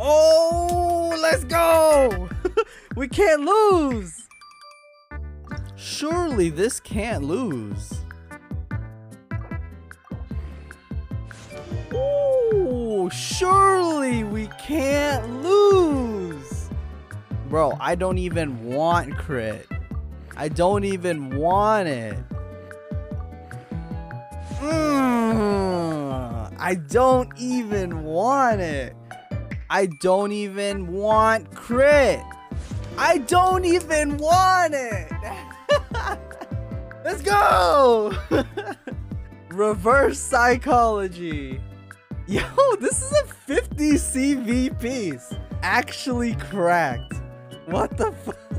Oh, let's go. we can't lose. Surely this can't lose. Ooh, surely we can't lose. Bro, I don't even want crit. I don't even want it. Mm, I don't even want it. I don't even want crit. I don't even want it. Let's go. Reverse psychology. Yo, this is a 50 CV piece. Actually cracked. What the fuck?